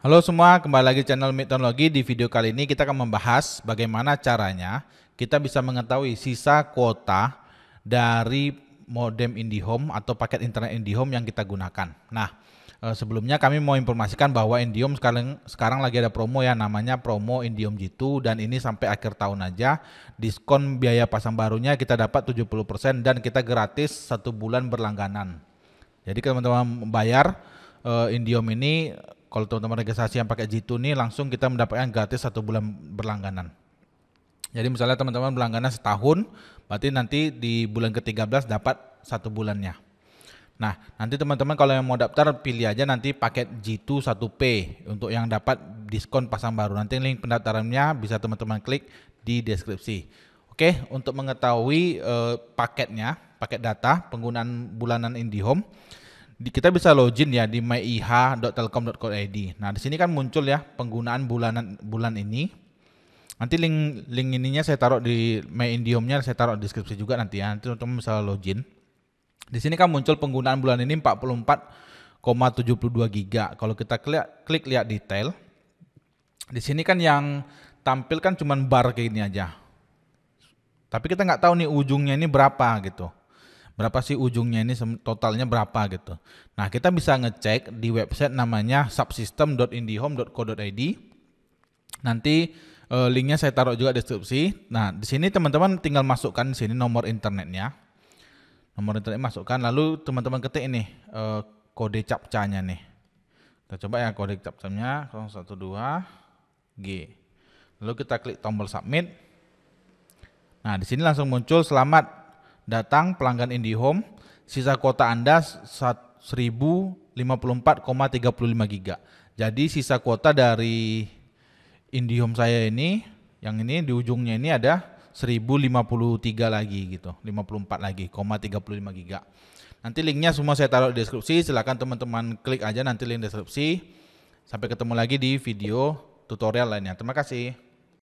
Halo semua, kembali lagi channel Teknologi. Di video kali ini kita akan membahas bagaimana caranya kita bisa mengetahui sisa kuota dari modem IndiHome atau paket internet IndiHome yang kita gunakan. Nah, eh, sebelumnya kami mau informasikan bahwa IndiHome sekarang sekarang lagi ada promo ya namanya promo IndiHome G2 dan ini sampai akhir tahun aja. Diskon biaya pasang barunya kita dapat 70% dan kita gratis satu bulan berlangganan. Jadi teman-teman bayar uh, IndiHome ini kalau teman-teman registrasi yang pakai G2 ini langsung kita mendapatkan gratis satu bulan berlangganan. Jadi misalnya teman-teman berlangganan setahun, berarti nanti di bulan ke-13 dapat satu bulannya. Nah, nanti teman-teman kalau yang mau daftar pilih aja nanti paket G2 1P untuk yang dapat diskon pasang baru. Nanti link pendaftarannya bisa teman-teman klik di deskripsi. Oke, untuk mengetahui uh, paketnya, paket data penggunaan bulanan IndiHome, kita bisa login ya di myih.telkom.co.id. Nah, di sini kan muncul ya penggunaan bulanan bulan ini. Nanti link link ininya saya taruh di My Indium-nya saya taruh di deskripsi juga nanti ya. Nanti teman-teman bisa login. Di sini kan muncul penggunaan bulan ini 44,72 giga. Kalau kita klik klik lihat detail, di sini kan yang tampil kan cuma bar kayak gini aja. Tapi kita nggak tahu nih ujungnya ini berapa gitu. Berapa sih ujungnya ini totalnya berapa gitu. Nah kita bisa ngecek di website namanya subsystem.indihome.co.id. Nanti eh, linknya saya taruh juga deskripsi. Nah di sini teman-teman tinggal masukkan di sini nomor internetnya nomor internet masukkan lalu teman-teman ketik ini uh, kode captchanya nih kita coba ya kode captchanya 012 G lalu kita klik tombol submit nah di sini langsung muncul selamat datang pelanggan IndiHome sisa kuota Anda 1054,35 giga jadi sisa kuota dari IndiHome saya ini yang ini di ujungnya ini ada 1053 lagi gitu, 54 lagi, 35 giga. Nanti linknya semua saya taruh di deskripsi, silahkan teman-teman klik aja nanti link deskripsi. Sampai ketemu lagi di video tutorial lainnya. Terima kasih.